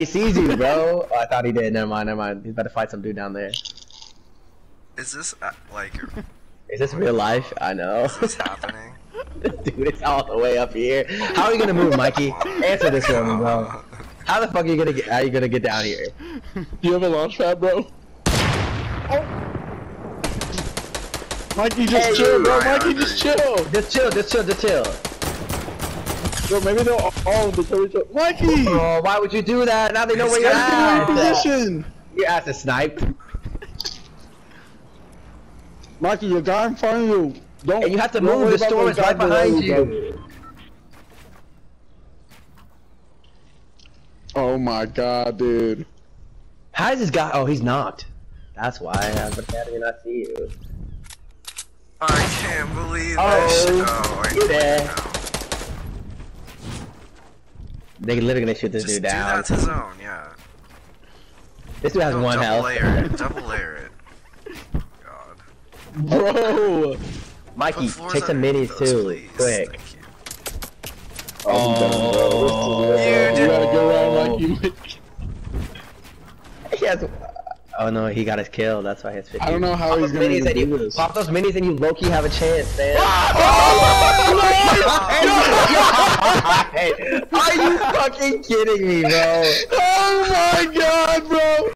He sees you, bro. Oh, I thought he did. Never mind, never mind. He's about to fight some dude down there. Is this uh, like? Is this real life? I know. Is this happening? Dude, it's all the way up here. How are you gonna move, Mikey? Answer this for me, bro. How the fuck are you gonna get? How are you gonna get down here? Do you have a launch pad, bro? Oh. Mikey, just Hey, chill, bro. Mikey, just chill. Just chill, just chill, just chill. Bro, maybe they'll all kill each other. Mikey! Oh, why would you do that? Now they know where you're got Get in at. position! Your ass is sniped. Mikey, you got in front of you. Don't. And you have to move, the about storm is right guys behind you. bro. Oh my god, dude. How is this guy? Oh, he's knocked. That's why. I was how do we not see you? I can't believe Oh, this. Oh, I you're there. know. They literally gonna shoot this Just dude do down. that to zone, yeah. This dude has No, one double health. layer it. Double layer it. God. Bro! Mikey, Put floors take some minis those, too, please. quick. Thank you. Oh, I'm done, bro. You You did- gotta go around Mikey. He has. Oh no, he got his kill. That's why he has 50. I don't know how Pop he's gonna minis and you, do this. Pop those minis and you low-key have a chance, man. Oh, Fucking kidding me, bro? Oh my god, bro!